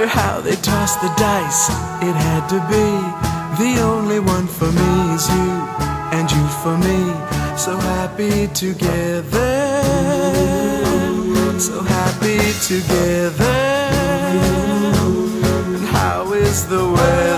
Matter how they tossed the dice, it had to be. The only one for me is you, and you for me. So happy together. So happy together. And how is the weather?